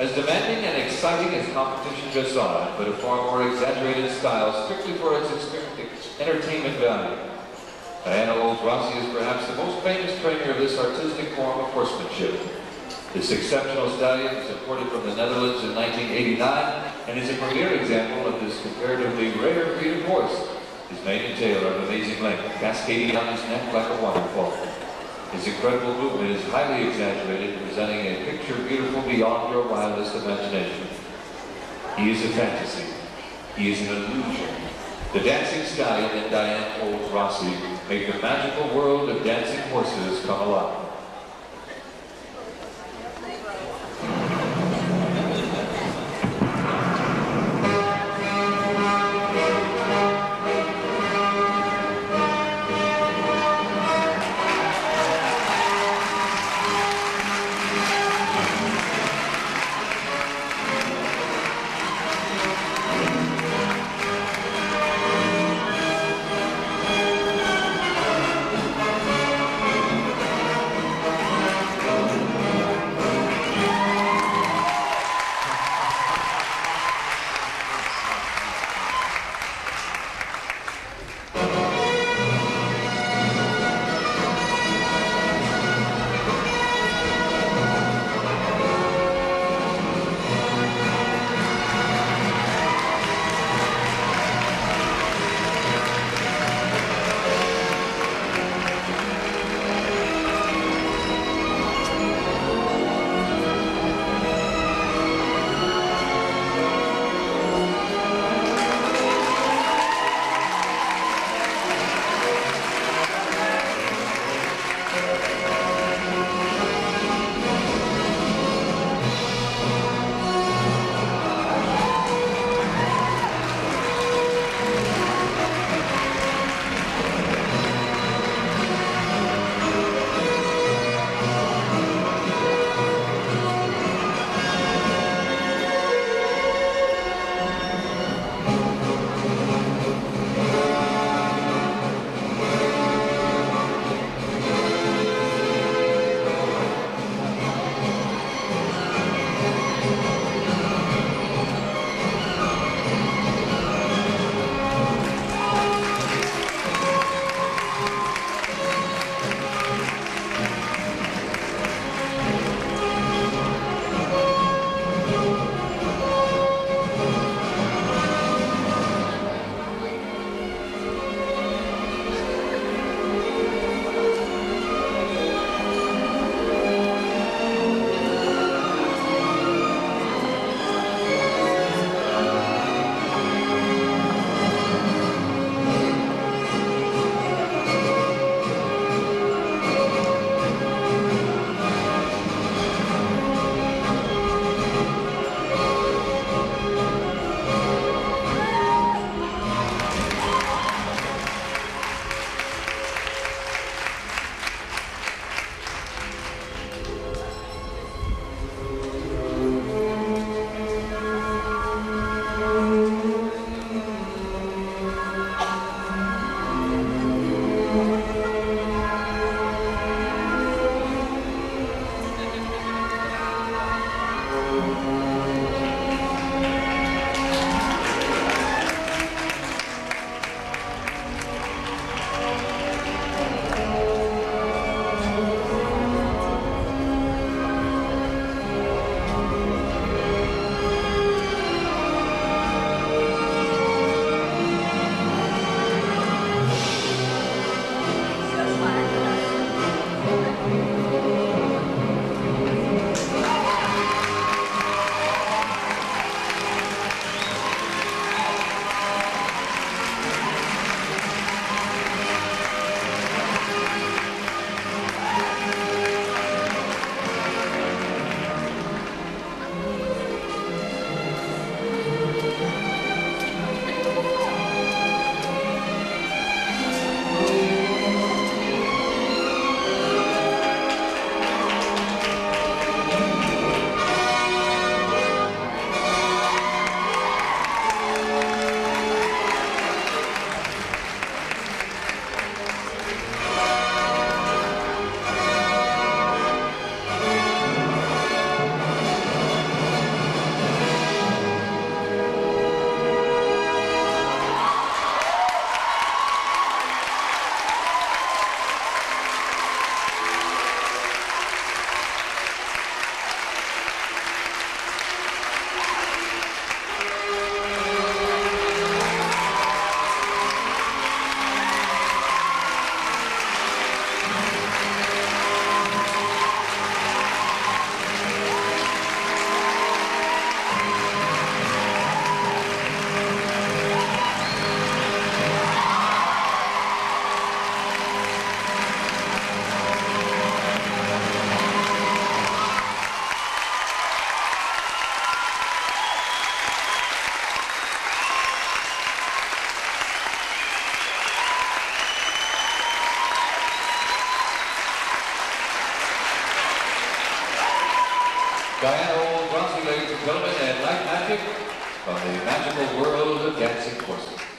As demanding and exciting as competition dressage, but a far more exaggerated style strictly for its entertainment value. Diana Olds Rossi is perhaps the most famous trainer of this artistic form of horsemanship. This exceptional stallion imported from the Netherlands in 1989 and is a premier example of this comparatively rare breed of horse. His mane and tail are of amazing length, cascading down his neck like a waterfall. His incredible movement is highly exaggerated, presenting a picture beautiful beyond your wildest imagination. He is a fantasy. He is an illusion. The dancing stallion and Dianne Olds Rossi make the magical world of dancing horses come alive. Diana Old ladies and gentlemen, and Night Magic from the magical world of dancing horses.